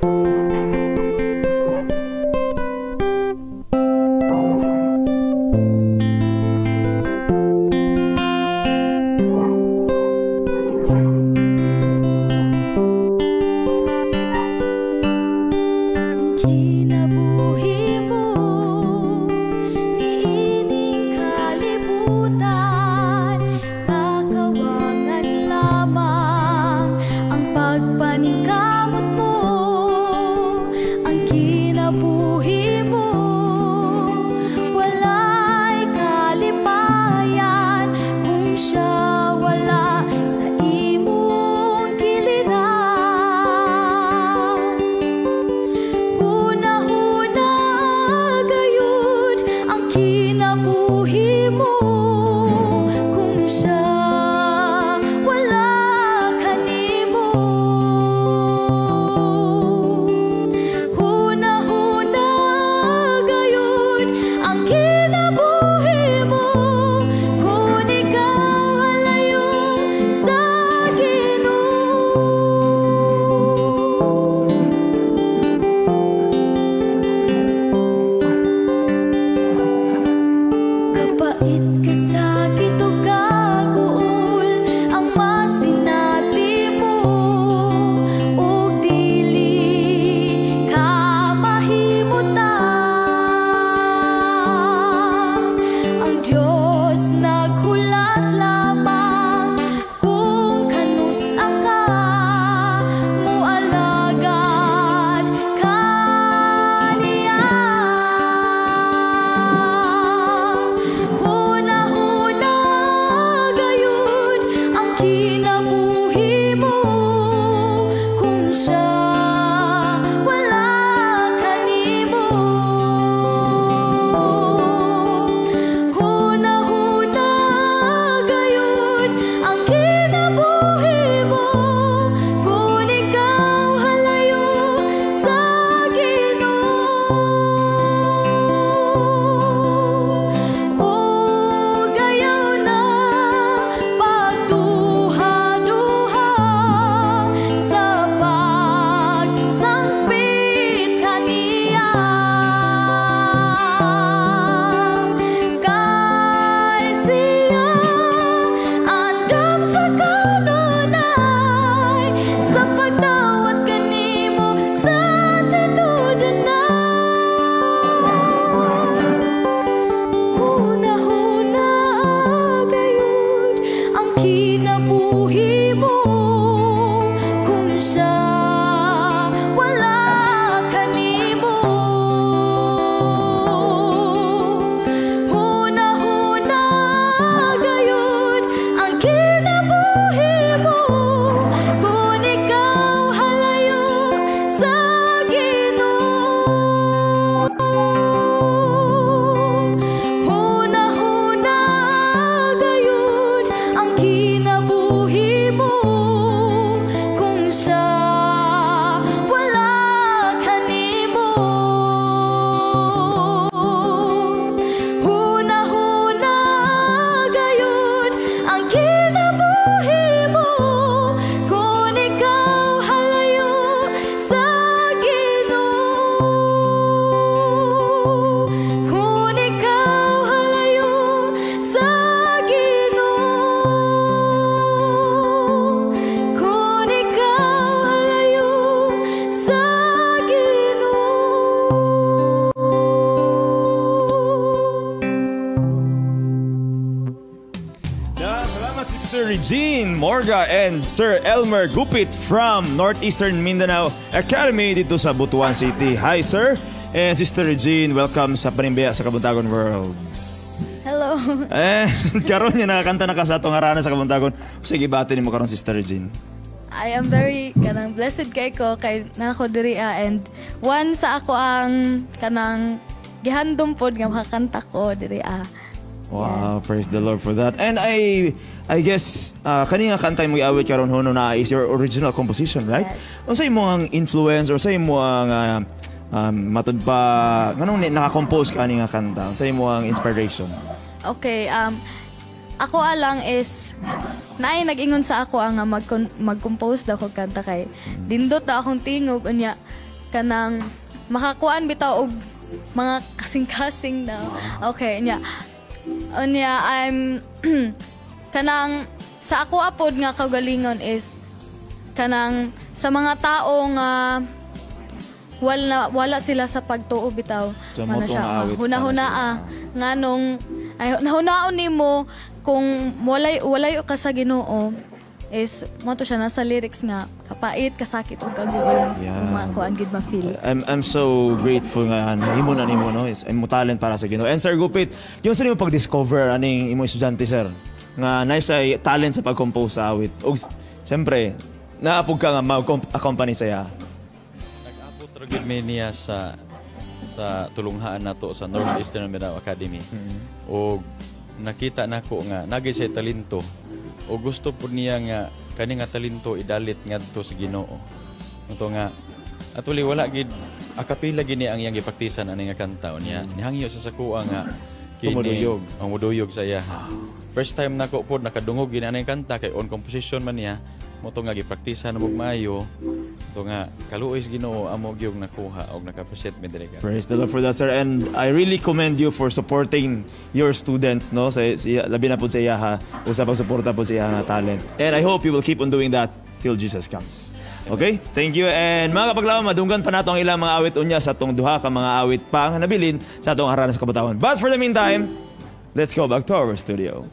Música keep kinabuhi mo kung saan Morga and Sir Elmer Gupit from Northeastern Mindanao Academy dito sa Butuan City. Hi Sir and Sister Regine, welcome sa Panimbeya sa Kabuntagon World. Hello. Eh, karon niya nakakanta na ka sa atong arana sa Kabuntagon. Sige, bati ni mo karon Sister Regine. I am very kanang blessed kay ko kay nako diri ah, and one sa ako ang kanang gihandom pod nga makakanta ko diri ah. Wow, yes. praise the Lord for that. And I I guess uh, kani nga kanta mo iawit karon hono na is your original composition, right? Yes. Unsa imo ang influence or sa imo ang uh, um, matud pa nganong naka-compose ka nga kanta? Unsa imo ang inspiration? Okay, um ako alang is naay nag-ingon sa ako ang mag mag-compose daw ko kanta kay dindot na akong tingog unya kanang makakuan bitaw og mga kasing-kasing na. Okay, nya. Unya I'm kanang sa ako apod nga kaugalingon is kanang sa mga tao nga wala wala sila sa pagtuo bitaw. So, tong siya, huna-huna ah nganong ay nahunaon nimo kung walay walay ka sa Ginoo is mo to siya nasa lyrics nga kapait kasakit ug kaguol Yeah. yeah. mga kuan gid ma-feel I'm I'm so grateful nga nahimo na nimo no. Is imo talent para sa Ginoo. And Sir Gupit, yung sa nimo pag-discover aning imo estudyante sir nga nice ay talent sa pag-compose sa awit. Ug syempre naapog ka nga mag-accompany sa iya. Nag-abot ra gyud mi niya sa sa tulunghaan nato sa Northeastern Mindanao Academy. O nakita nako nga nagay siya talento o gusto po niya nga kani nga talento idalit ngadto sa Ginoo. Ito nga atuli wala gid akapila gini ang iyang gipraktisan ani nga kanta niya. Nihangyo sa sakuha nga Tumuduyog. ang muduyog sa iya. First time nako pod nakadungog gini ani kanta kay on composition man niya. Mo nga gipraktisan mo maayo. Ito nga kaluoy sa Ginoo amo gyud nakuha og nakapreset mi diri ka. Praise the Lord for that, sir. And I really commend you for supporting your students, no? Sa, sa labi na po sa iya, ha? O sa pagsuporta po sa iya nga talent. And I hope you will keep on doing that till Jesus comes. Okay? Thank you. And mga kapaglawan, madunggan pa nato ang ilang mga awit unya sa atong duha ka mga awit pa nga nabilin sa atong haranas kabatawan. But for the meantime, let's go back to our studio.